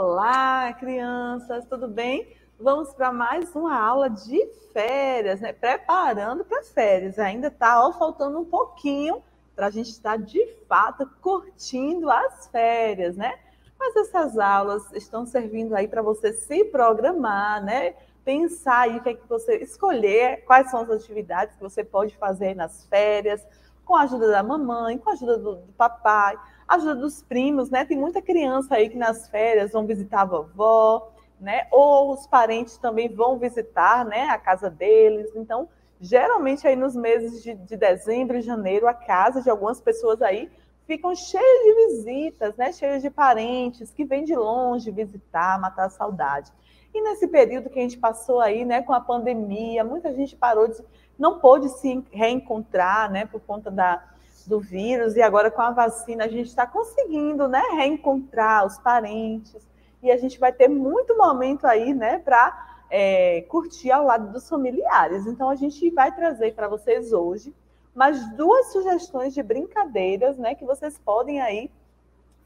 Olá, crianças, tudo bem? Vamos para mais uma aula de férias, né? Preparando para férias. Ainda está faltando um pouquinho para a gente estar de fato curtindo as férias, né? Mas essas aulas estão servindo aí para você se programar, né? Pensar aí o que é que você escolher, quais são as atividades que você pode fazer nas férias, com a ajuda da mamãe, com a ajuda do, do papai, ajuda dos primos, né? Tem muita criança aí que nas férias vão visitar a vovó, né? Ou os parentes também vão visitar, né? A casa deles. Então, geralmente aí nos meses de, de dezembro e janeiro, a casa de algumas pessoas aí ficam cheias de visitas, né? Cheias de parentes que vêm de longe visitar, matar a saudade. E nesse período que a gente passou aí, né, com a pandemia, muita gente parou de não pôde se reencontrar, né, por conta da, do vírus, e agora com a vacina a gente está conseguindo, né, reencontrar os parentes, e a gente vai ter muito momento aí, né, para é, curtir ao lado dos familiares. Então a gente vai trazer para vocês hoje mais duas sugestões de brincadeiras, né, que vocês podem aí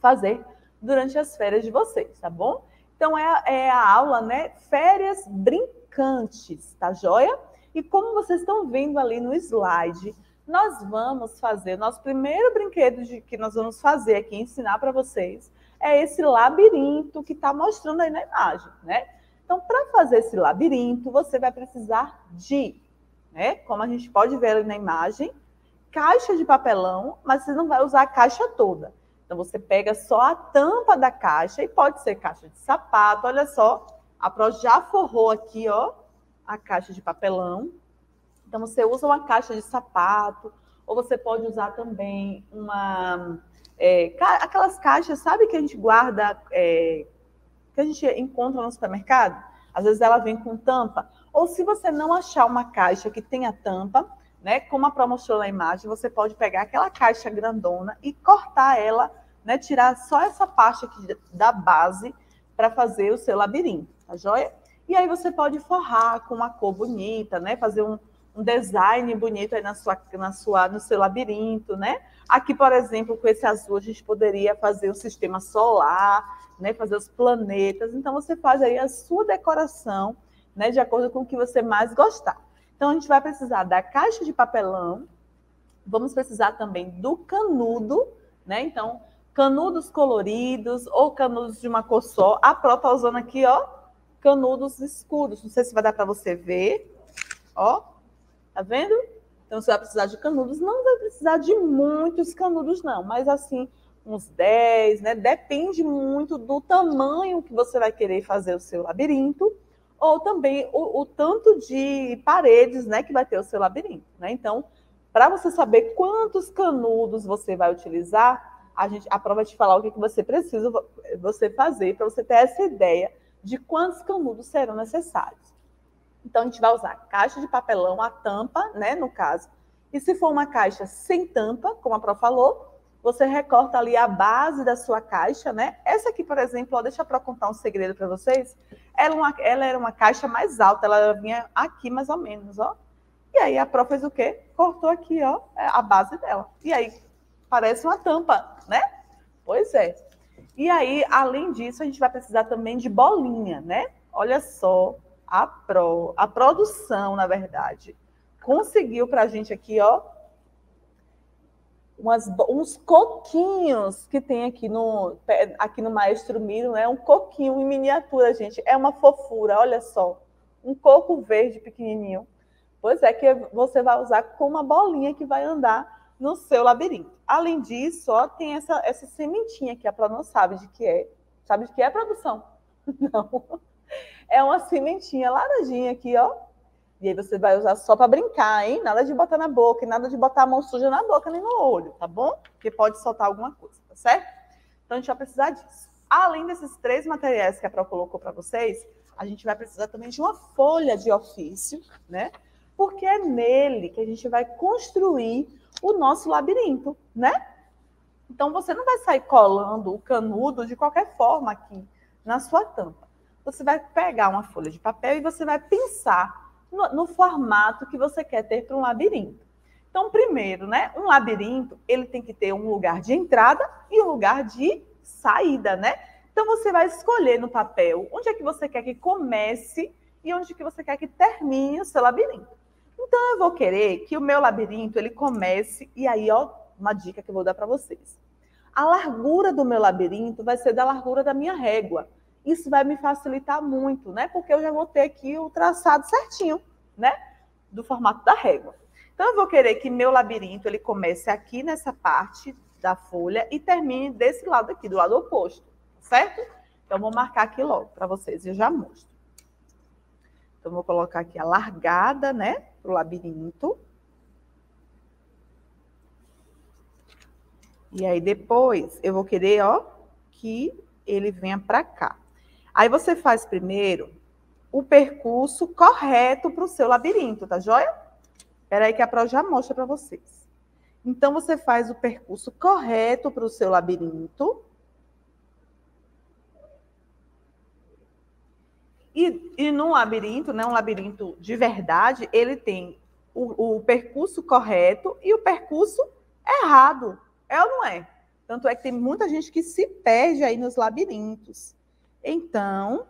fazer durante as férias de vocês, tá bom? Então é, é a aula, né, férias brincantes, tá joia? E como vocês estão vendo ali no slide, nós vamos fazer, nosso primeiro brinquedo de, que nós vamos fazer aqui, ensinar para vocês, é esse labirinto que está mostrando aí na imagem, né? Então, para fazer esse labirinto, você vai precisar de, né? Como a gente pode ver ali na imagem, caixa de papelão, mas você não vai usar a caixa toda. Então, você pega só a tampa da caixa, e pode ser caixa de sapato, olha só, a Pro já forrou aqui, ó, a caixa de papelão. Então, você usa uma caixa de sapato, ou você pode usar também uma. É, aquelas caixas, sabe, que a gente guarda, é, que a gente encontra no supermercado? Às vezes ela vem com tampa. Ou se você não achar uma caixa que tenha tampa, né, como a Pro mostrou na imagem, você pode pegar aquela caixa grandona e cortar ela, né, tirar só essa parte aqui da base para fazer o seu labirinto, tá joia? E aí você pode forrar com uma cor bonita, né? Fazer um, um design bonito aí na sua, na sua, no seu labirinto, né? Aqui, por exemplo, com esse azul, a gente poderia fazer o sistema solar, né? Fazer os planetas. Então, você faz aí a sua decoração, né? De acordo com o que você mais gostar. Então, a gente vai precisar da caixa de papelão, vamos precisar também do canudo, né? Então, canudos coloridos ou canudos de uma cor só. A Pro tá usando aqui, ó, canudos escuros. Não sei se vai dar para você ver. Ó, tá vendo? Então você vai precisar de canudos. Não vai precisar de muitos canudos, não, mas assim, uns 10, né? Depende muito do tamanho que você vai querer fazer o seu labirinto, ou também o, o tanto de paredes, né, que vai ter o seu labirinto, né? Então, para você saber quantos canudos você vai utilizar, a gente a prova te falar o que, que você precisa você fazer para você ter essa ideia de quantos canudos serão necessários. Então, a gente vai usar caixa de papelão, a tampa, né, no caso. E se for uma caixa sem tampa, como a Pro falou, você recorta ali a base da sua caixa, né? Essa aqui, por exemplo, ó, deixa eu contar um segredo para vocês. Ela, uma, ela era uma caixa mais alta, ela vinha aqui mais ou menos, ó. E aí a Pro fez o quê? Cortou aqui, ó, a base dela. E aí parece uma tampa, né? Pois é. E aí, além disso, a gente vai precisar também de bolinha, né? Olha só, a pro, a produção, na verdade, conseguiu para a gente aqui, ó, umas, uns coquinhos que tem aqui no, aqui no Maestro Miro, né? Um coquinho em miniatura, gente. É uma fofura, olha só. Um coco verde pequenininho. Pois é, que você vai usar com uma bolinha que vai andar no seu labirinto. Além disso, ó, tem essa, essa sementinha que a Pro não sabe de que é. Sabe de que é, produção? Não. É uma sementinha laranjinha aqui, ó. E aí você vai usar só para brincar, hein? Nada de botar na boca, e nada de botar a mão suja na boca nem no olho, tá bom? Porque pode soltar alguma coisa, tá certo? Então a gente vai precisar disso. Além desses três materiais que a Pro colocou para vocês, a gente vai precisar também de uma folha de ofício, né? Porque é nele que a gente vai construir o nosso labirinto, né? Então você não vai sair colando o canudo de qualquer forma aqui na sua tampa. Você vai pegar uma folha de papel e você vai pensar no, no formato que você quer ter para um labirinto. Então, primeiro, né, um labirinto, ele tem que ter um lugar de entrada e um lugar de saída, né? Então você vai escolher no papel onde é que você quer que comece e onde que você quer que termine o seu labirinto. Então eu vou querer que o meu labirinto ele comece e aí ó, uma dica que eu vou dar para vocês. A largura do meu labirinto vai ser da largura da minha régua. Isso vai me facilitar muito, né? Porque eu já vou ter aqui o traçado certinho, né? Do formato da régua. Então eu vou querer que meu labirinto ele comece aqui nessa parte da folha e termine desse lado aqui, do lado oposto, certo? Então vou marcar aqui logo para vocês e já mostro. Então vou colocar aqui a largada, né, para o labirinto. E aí depois eu vou querer, ó, que ele venha para cá. Aí você faz primeiro o percurso correto para o seu labirinto, tá joia? Espera aí que a Pro já mostra para vocês. Então você faz o percurso correto para o seu labirinto. E, e num labirinto, né, um labirinto de verdade, ele tem o, o percurso correto e o percurso errado. É ou não é? Tanto é que tem muita gente que se perde aí nos labirintos. Então,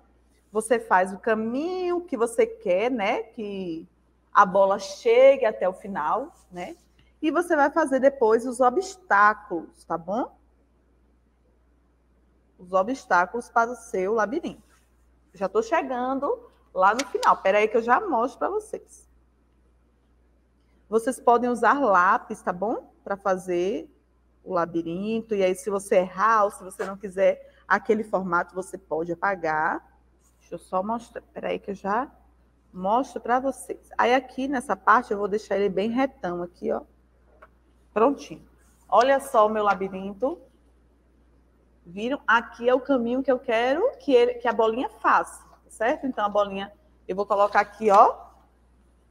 você faz o caminho que você quer, né? Que a bola chegue até o final, né? E você vai fazer depois os obstáculos, tá bom? Os obstáculos para o seu labirinto. Já estou chegando lá no final. Espera aí que eu já mostro para vocês. Vocês podem usar lápis, tá bom? Para fazer o labirinto. E aí, se você errar ou se você não quiser aquele formato, você pode apagar. Deixa eu só mostrar. Espera aí que eu já mostro para vocês. Aí aqui nessa parte eu vou deixar ele bem retão aqui, ó. Prontinho. Olha só o meu labirinto. Viram? Aqui é o caminho que eu quero que, ele, que a bolinha faça, certo? Então a bolinha, eu vou colocar aqui, ó,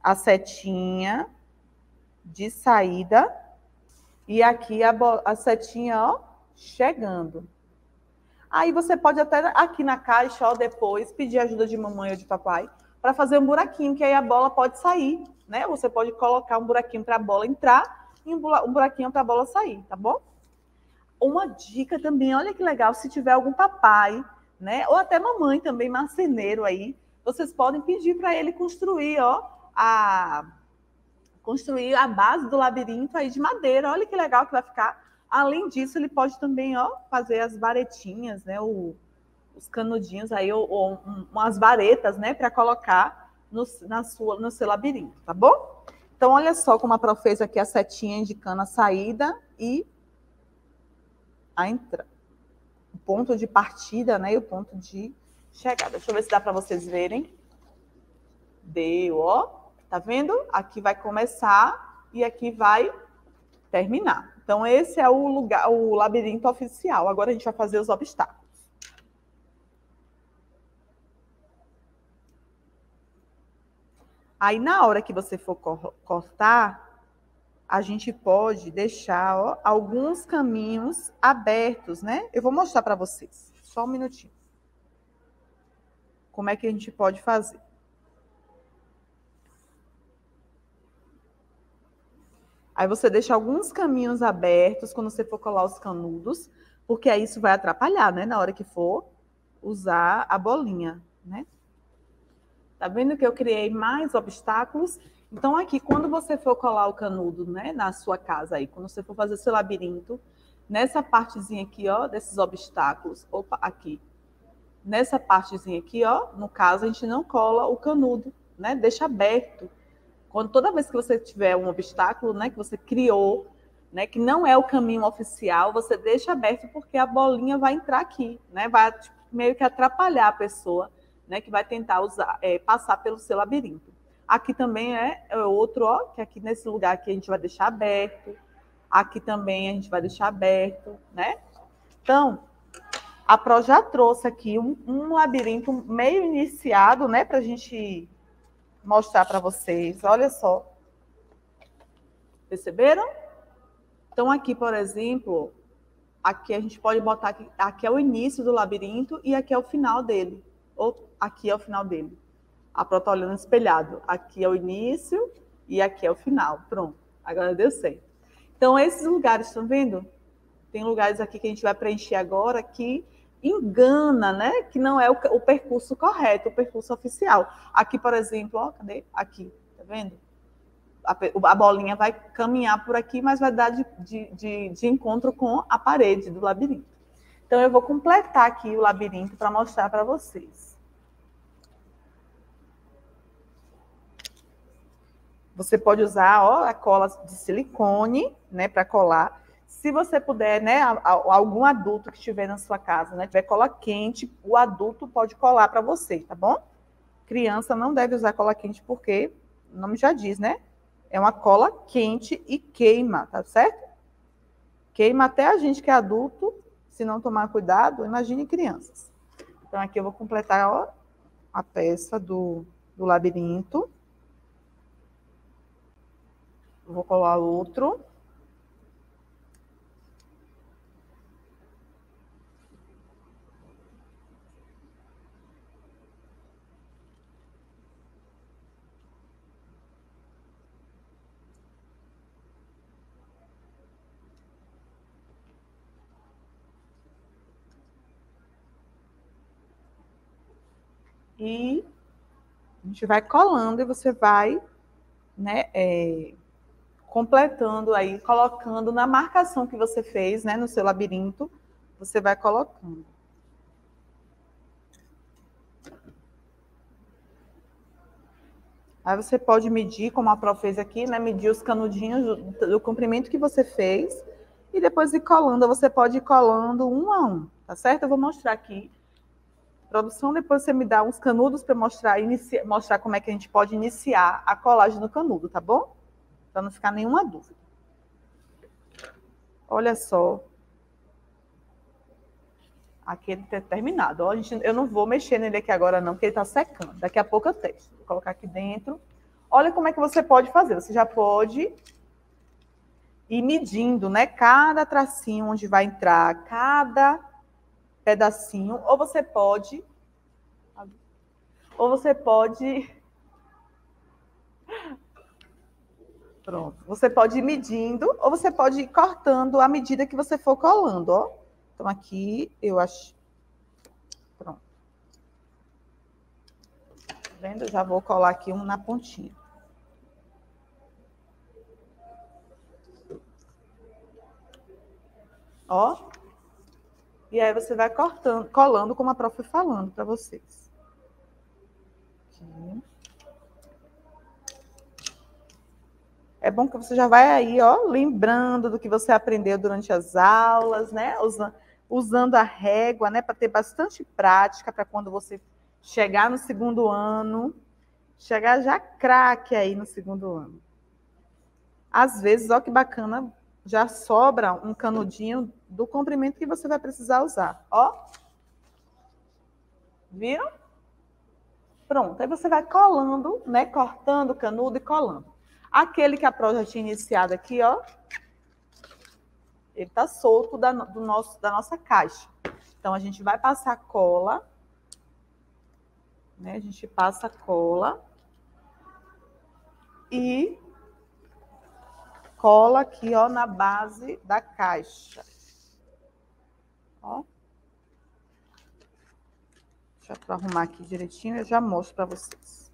a setinha de saída e aqui a, a setinha, ó, chegando. Aí você pode até aqui na caixa, ó, depois pedir ajuda de mamãe ou de papai para fazer um buraquinho, que aí a bola pode sair, né? Você pode colocar um buraquinho para a bola entrar e um buraquinho para a bola sair, tá bom? Uma dica também, olha que legal, se tiver algum papai, né? Ou até mamãe também, marceneiro aí, vocês podem pedir para ele construir, ó, a construir a base do labirinto aí de madeira. Olha que legal que vai ficar. Além disso, ele pode também, ó, fazer as varetinhas, né? O, os canudinhos aí, ou, ou umas varetas, né? Para colocar no, na sua, no seu labirinto, tá bom? Então, olha só como a Pro fez aqui a setinha indicando a saída e a entrada. O ponto de partida, né? E o ponto de chegada. Deixa eu ver se dá para vocês verem. Deu, ó. Tá vendo? Aqui vai começar e aqui vai terminar. Então, esse é o lugar, o labirinto oficial. Agora a gente vai fazer os obstáculos. Aí, na hora que você for cortar, a gente pode deixar ó, alguns caminhos abertos, né? Eu vou mostrar para vocês. Só um minutinho. Como é que a gente pode fazer? Aí você deixa alguns caminhos abertos quando você for colar os canudos, porque aí isso vai atrapalhar, né? Na hora que for usar a bolinha, né? Tá vendo que eu criei mais obstáculos? Então aqui, quando você for colar o canudo, né, na sua casa aí, quando você for fazer seu labirinto, nessa partezinha aqui, ó, desses obstáculos, opa, aqui. Nessa partezinha aqui, ó, no caso, a gente não cola o canudo, né? Deixa aberto quando toda vez que você tiver um obstáculo, né, que você criou, né, que não é o caminho oficial, você deixa aberto porque a bolinha vai entrar aqui, né, vai tipo, meio que atrapalhar a pessoa, né, que vai tentar usar, é, passar pelo seu labirinto. Aqui também é, é outro, ó, que aqui nesse lugar aqui a gente vai deixar aberto. Aqui também a gente vai deixar aberto, né? Então, a Pro já trouxe aqui um, um labirinto meio iniciado, né, para a gente mostrar para vocês. Olha só. Perceberam? Então, aqui, por exemplo, aqui a gente pode botar aqui, aqui é o início do labirinto e aqui é o final dele. Ou aqui é o final dele. A Pro olhando espelhado. Aqui é o início e aqui é o final. Pronto. Agora deu certo. Então, esses lugares, estão vendo? Tem lugares aqui que a gente vai preencher agora que engana, né? Que não é o, o percurso correto, o percurso oficial. Aqui, por exemplo, ó, cadê? Aqui, tá vendo? A, bolinha vai caminhar por aqui, mas vai dar de, de, de encontro com a parede do labirinto. Então, eu vou completar aqui o labirinto para mostrar para vocês. Você pode usar ó, a cola de silicone, né, para colar. Se você puder, né, algum adulto que estiver na sua casa, né, tiver cola quente, o adulto pode colar para você, tá bom? Criança não deve usar cola quente porque o nome já diz, né? É uma cola quente e queima, tá certo? Queima até a gente que é adulto, se não tomar cuidado, imagine crianças. Então aqui eu vou completar ó, a peça do, do labirinto. Vou colar outro. E a gente vai colando e você vai né, é, completando aí, colocando na marcação que você fez, né, no seu labirinto, você vai colocando. Aí você pode medir, como a Pro fez aqui, né, medir os canudinhos do, do comprimento que você fez e depois ir colando. Você pode ir colando um a um, tá certo? Eu vou mostrar aqui. Produção, depois você me dá uns canudos para mostrar, mostrar como é que a gente pode iniciar a colagem no canudo, tá bom? para não ficar nenhuma dúvida. Olha só. Aqui ele está terminado. Ó, gente, eu não vou mexer nele aqui agora não, porque ele está secando. Daqui a pouco eu testo. Vou colocar aqui dentro. Olha como é que você pode fazer. Você já pode ir medindo, né? Cada tracinho onde vai entrar, cada pedacinho. Ou você pode... Ou você pode Pronto. Você pode ir medindo ou você pode ir cortando à medida que você for colando, ó. Então, aqui eu acho. Pronto. Tá vendo? Já vou colar aqui um na pontinha. Ó. E aí você vai cortando, colando, como a prof foi falando para vocês. Aqui. É bom que você já vai aí, ó, lembrando do que você aprendeu durante as aulas, né? Usando, usando a régua, né, para ter bastante prática para quando você chegar no segundo ano, chegar já craque aí no segundo ano. Às vezes, ó que bacana, já sobra um canudinho do comprimento que você vai precisar usar, ó. Viram? Pronto, aí você vai colando, né, cortando o canudo e colando. Aquele que a Pro já tinha iniciado aqui, ó, ele está solto da, do nosso, da nossa caixa. Então, a gente vai passar cola, né? A gente passa cola e cola aqui, ó, na base da caixa. Ó. Deixa eu arrumar aqui direitinho, eu já mostro para vocês.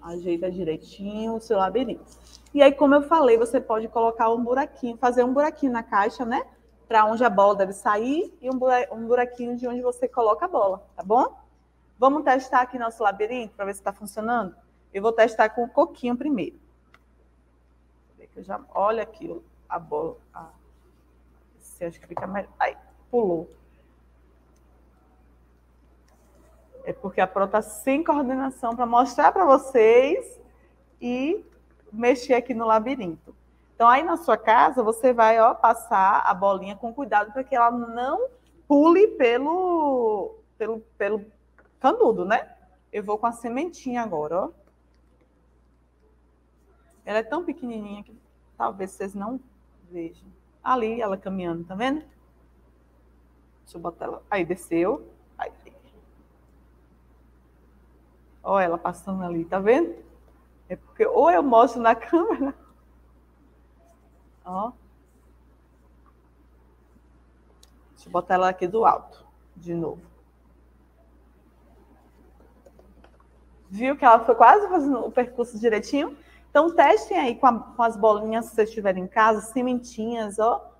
Ajeita direitinho o seu labirinto. E aí, como eu falei, você pode colocar um buraquinho, fazer um buraquinho na caixa, né? Para onde a bola deve sair e um buraquinho de onde você coloca a bola, tá bom? Vamos testar aqui nosso labirinto para ver se está funcionando? Eu vou testar com o coquinho primeiro. Eu já, olha aqui a bola. Se acho que fica mais. Ai, pulou. É porque a Pro está sem coordenação para mostrar para vocês e mexer aqui no labirinto. Então, aí na sua casa, você vai ó, passar a bolinha com cuidado para que ela não pule pelo, pelo, pelo canudo, né? Eu vou com a sementinha agora, ó. Ela é tão pequenininha que talvez vocês não vejam. Ali, ela caminhando, tá vendo? Deixa eu botar ela. Aí, desceu. Aí, Olha ela passando ali, tá vendo? É porque ou eu mostro na câmera. Ó. Deixa eu botar ela aqui do alto, de novo. Viu que ela foi quase fazendo o percurso direitinho? Então, testem aí com, a, com as bolinhas, se vocês tiverem em casa, sementinhas, ó.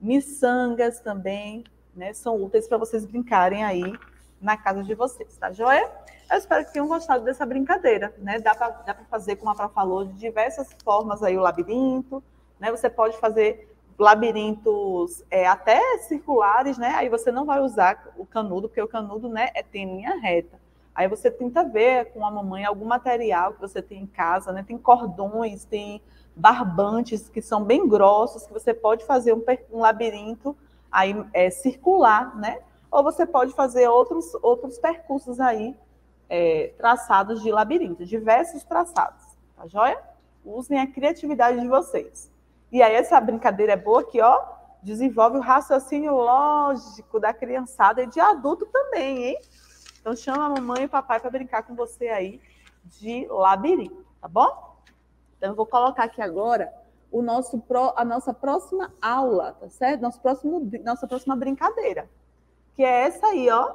Miçangas também, né? São úteis para vocês brincarem aí na casa de vocês, tá joia? Eu espero que tenham gostado dessa brincadeira, né? Dá para fazer, como a Pra falou, de diversas formas aí o labirinto, né? Você pode fazer labirintos é, até circulares, né? Aí você não vai usar o canudo, porque o canudo, né, é, tem linha reta. Aí você tenta ver com a mamãe algum material que você tem em casa, né? Tem cordões, tem barbantes que são bem grossos, que você pode fazer um, um labirinto aí é, circular, né? Ou você pode fazer outros, outros percursos aí é, traçados de labirinto, diversos traçados, tá joia? Usem a criatividade de vocês. E aí essa brincadeira é boa que, ó, desenvolve o raciocínio lógico da criançada e de adulto também, hein? Então chama a mamãe e papai para brincar com você aí de labirinto, tá bom? Então eu vou colocar aqui agora o nosso a nossa próxima aula, tá certo? Nosso próximo, nossa próxima brincadeira, que é essa aí, ó.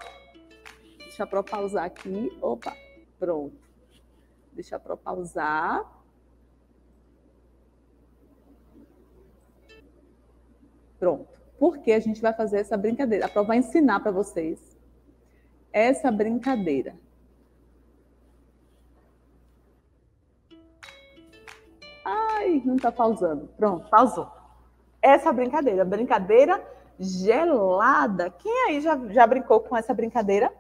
Deixa eu pausar aqui. Opa, pronto. Deixa eu pausar. Pronto. Por que a gente vai fazer essa brincadeira? A prova vai ensinar para vocês essa brincadeira. Ai, não está pausando. Pronto, pausou. Essa brincadeira, brincadeira gelada. Quem aí já, já brincou com essa brincadeira?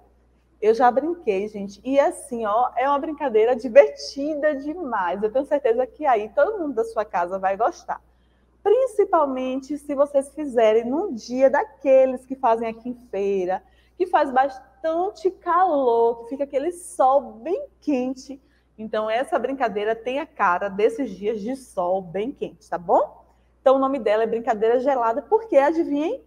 Eu já brinquei, gente. E assim, ó, é uma brincadeira divertida demais. Eu tenho certeza que aí todo mundo da sua casa vai gostar. Principalmente se vocês fizerem num dia daqueles que fazem aqui em feira, que faz bastante calor, que fica aquele sol bem quente. Então, essa brincadeira tem a cara desses dias de sol bem quente, tá bom? Então, o nome dela é Brincadeira Gelada, porque, adivinhem,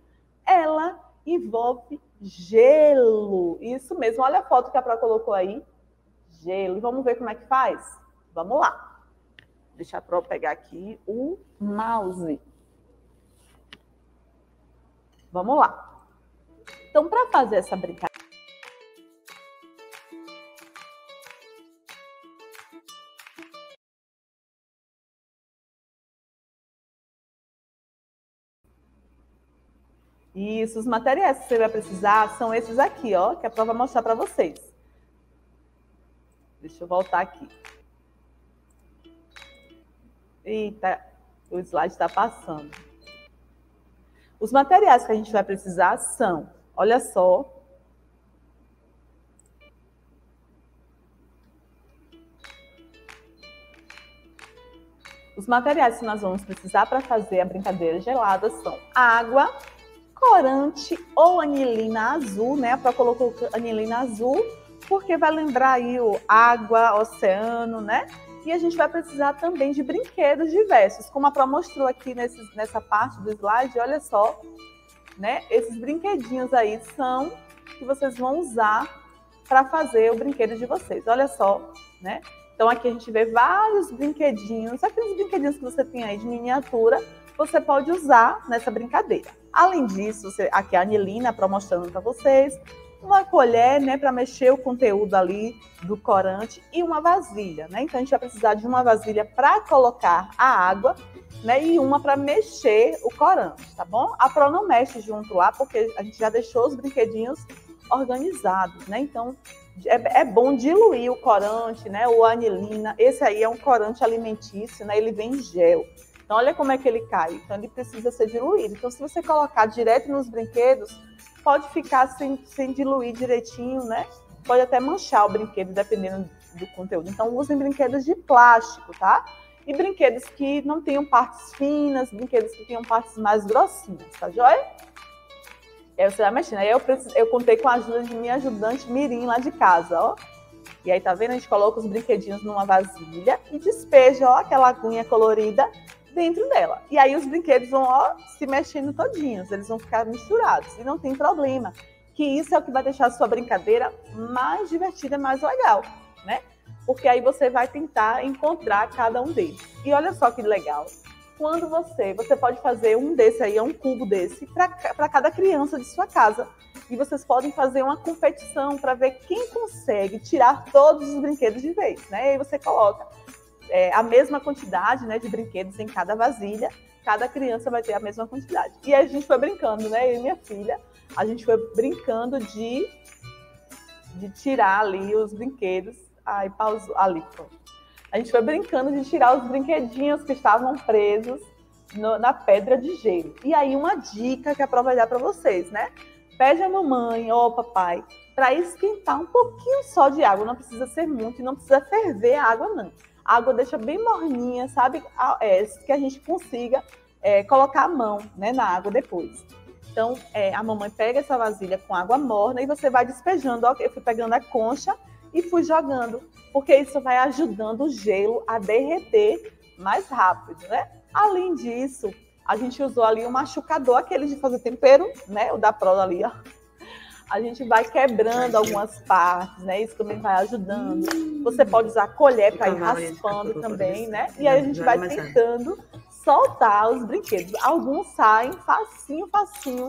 ela envolve gelo. Isso mesmo, olha a foto que a Pró colocou aí. Gelo. Vamos ver como é que faz? Vamos lá. Deixa a Pró pegar aqui o mouse. Vamos lá. Então, para fazer essa brincadeira, Isso, os materiais que você vai precisar são esses aqui, ó, que a prova vai mostrar para vocês. Deixa eu voltar aqui. Eita, o slide está passando. Os materiais que a gente vai precisar são Olha só. Os materiais que nós vamos precisar para fazer a brincadeira gelada são água, corante ou anilina azul, né? Para colocar anilina azul, porque vai lembrar aí o água, oceano, né? E a gente vai precisar também de brinquedos diversos, como a Pro mostrou aqui nesse, nessa parte do slide, olha só, né? Esses brinquedinhos aí são que vocês vão usar para fazer o brinquedo de vocês. Olha só, né? Então aqui a gente vê vários brinquedinhos, aqueles brinquedinhos que você tem aí de miniatura, você pode usar nessa brincadeira. Além disso, você, aqui a anilina para mostrando para vocês, uma colher, né, para mexer o conteúdo ali do corante e uma vasilha, né? Então a gente vai precisar de uma vasilha para colocar a água né? E uma para mexer o corante, tá bom? A Pro não mexe junto lá, porque a gente já deixou os brinquedinhos organizados, né? Então é, é bom diluir o corante, né? O anilina. Esse aí é um corante alimentício, né? Ele vem em gel. Então, olha como é que ele cai. Então, ele precisa ser diluído. Então, se você colocar direto nos brinquedos, pode ficar sem, sem diluir direitinho, né? Pode até manchar o brinquedo, dependendo do conteúdo. Então, usem brinquedos de plástico, tá? e brinquedos que não tenham partes finas, brinquedos que tenham partes mais grossinhas, tá joia? E aí você vai mexendo. Aí eu, eu contei com a ajuda de minha ajudante Mirim lá de casa, ó. E aí, tá vendo? A gente coloca os brinquedinhos numa vasilha e despeja, ó, aquela aguinha colorida dentro dela. E aí os brinquedos vão, ó, se mexendo todinhos, eles vão ficar misturados. E não tem problema, que isso é o que vai deixar a sua brincadeira mais divertida, mais legal, né? porque aí você vai tentar encontrar cada um deles. E olha só que legal. quando você, você pode fazer um desse aí, um cubo desse, para cada criança de sua casa. E vocês podem fazer uma competição para ver quem consegue tirar todos os brinquedos de vez, né? E aí você coloca é, a mesma quantidade né, de brinquedos em cada vasilha, cada criança vai ter a mesma quantidade. E a gente foi brincando, né? Eu e minha filha, a gente foi brincando de, de tirar ali os brinquedos. Ai, pausou ali, pronto a gente foi brincando de tirar os brinquedinhos que estavam presos no, na pedra de gelo. E aí, uma dica que é para dar para vocês, né? Pede a mamãe ou ao papai para esquentar um pouquinho só de água. Não precisa ser muito e não precisa ferver a água, não. A água deixa bem morninha, sabe? É, que a gente consiga é, colocar a mão né, na água depois. Então, é, a mamãe pega essa vasilha com água morna e você vai despejando. Ó, eu fui pegando a concha e fui jogando, porque isso vai ajudando o gelo a derreter mais rápido, né? Além disso, a gente usou ali um machucador, aquele de fazer tempero, né? O da Pro ali, ó. A gente vai quebrando algumas partes, né? Isso também vai ajudando. Você pode usar colher para ir raspando também, né? E aí a gente vai tentando soltar os brinquedos. Alguns saem facinho, facinho,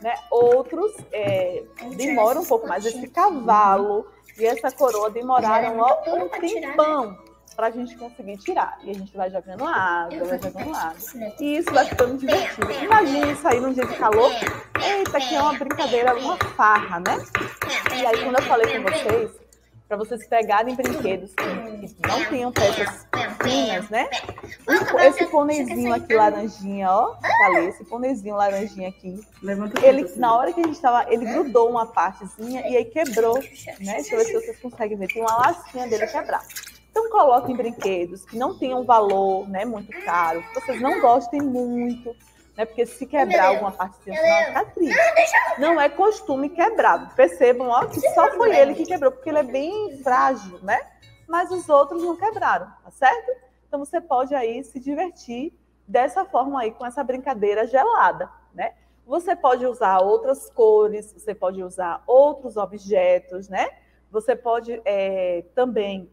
né? Outros é, demoram um pouco mais. Esse cavalo e essa coroa demoraram um tempão para a gente conseguir tirar. E a gente vai jogando água, vai jogando água. E isso vai ficando divertido. Imagine sair num dia de calor. Eita, que é uma brincadeira, uma farra, né? E aí, quando eu falei com vocês, para vocês pegarem brinquedos que não tenham peças finas, né? Esse pôneizinho aqui, laranjinha, ó. Falei, esse pôneizinho laranjinha aqui. Ele, na hora que a gente tava, ele grudou uma partezinha e aí quebrou, né? Deixa eu ver se vocês conseguem ver. Tem uma lasquinha dele quebrar. Então coloquem brinquedos que não tenham valor, né, muito caro, que vocês não gostem muito, né? Porque se quebrar alguma partezinha, senão ficar triste. Não é costume quebrar. Percebam, ó, que só foi ele que quebrou, porque ele é bem frágil, né? Mas os outros não quebraram, tá certo? Então você pode aí se divertir dessa forma aí, com essa brincadeira gelada, né? Você pode usar outras cores, você pode usar outros objetos, né? Você pode é, também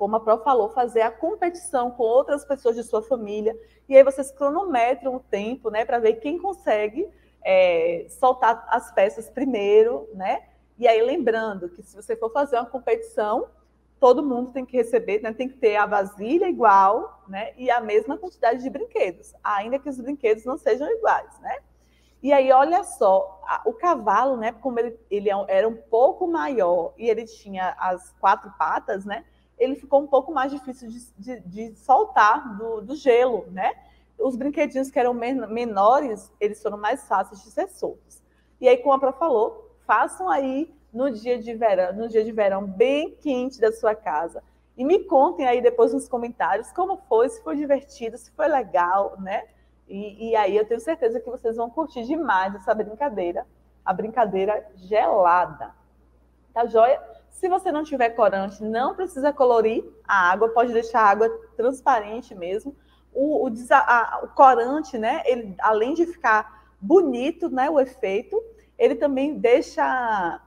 como a Pro falou, fazer a competição com outras pessoas de sua família. E aí vocês cronometram o tempo, né, para ver quem consegue é, soltar as peças primeiro, né? E aí lembrando que se você for fazer uma competição, todo mundo tem que receber, né, tem que ter a vasilha igual, né, e a mesma quantidade de brinquedos, ainda que os brinquedos não sejam iguais, né? E aí, olha só, o cavalo, né, como ele, ele é era um pouco maior e ele tinha as quatro patas, né? Ele ficou um pouco mais difícil de, de, de soltar do, do, gelo, né? Os brinquedinhos que eram menores, eles foram mais fáceis de ser soltos. E aí, como a Pro falou, façam aí no dia de verão, no dia de verão bem quente da sua casa. E me contem aí depois nos comentários como foi, se foi divertido, se foi legal, né? E, e aí eu tenho certeza que vocês vão curtir demais essa brincadeira, a brincadeira gelada. Tá joia? Se você não tiver corante, não precisa colorir a água, pode deixar a água transparente mesmo. O, o, a, o corante, né, ele, além de ficar bonito, né, o efeito, ele também deixa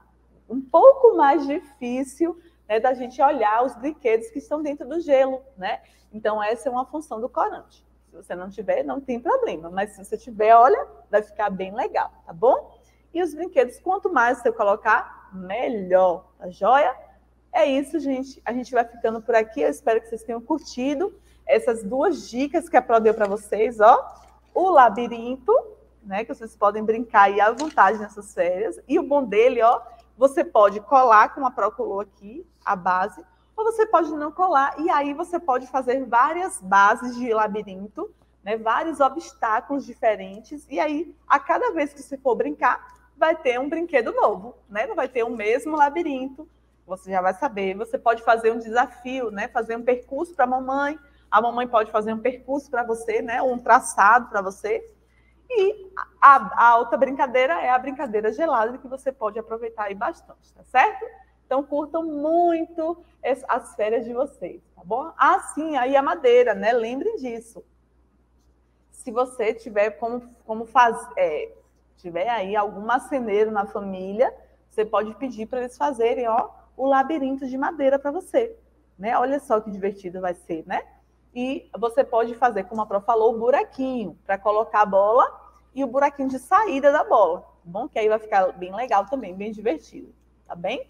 um pouco mais difícil né, da gente olhar os brinquedos que estão dentro do gelo, né? Então, essa é uma função do corante. Se você não tiver, não tem problema, mas se você tiver, olha, vai ficar bem legal, tá bom? E os brinquedos, quanto mais você colocar, melhor, tá joia? É isso, gente. A gente vai ficando por aqui. Eu espero que vocês tenham curtido essas duas dicas que a Pro deu para vocês, ó. O labirinto, né, que vocês podem brincar aí à vontade nessas férias. E o bom dele, ó, você pode colar, como a Pro colou aqui, a base, ou você pode não colar, e aí você pode fazer várias bases de labirinto, né, vários obstáculos diferentes, e aí, a cada vez que você for brincar, vai ter um brinquedo novo, né? Não vai ter o mesmo labirinto. Você já vai saber. Você pode fazer um desafio, né? Fazer um percurso para a mamãe. A mamãe pode fazer um percurso para você, né? Um traçado para você. E a, a, outra brincadeira é a brincadeira gelada que você pode aproveitar aí bastante, tá certo? Então curtam muito as férias de vocês, tá bom? Ah, sim, aí a madeira, né? Lembrem disso. Se você tiver como, como fazer, é, tiver aí algum marceneiro na família, você pode pedir para eles fazerem ó, o labirinto de madeira para você. Né? Olha só que divertido vai ser, né? E você pode fazer, como a Pro falou, o buraquinho para colocar a bola e o buraquinho de saída da bola, tá bom? Que aí vai ficar bem legal também, bem divertido, tá bem?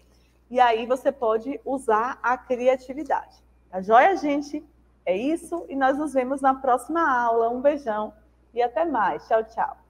E aí você pode usar a criatividade. Tá joia, gente? É isso e nós nos vemos na próxima aula. Um beijão e até mais. Tchau, tchau.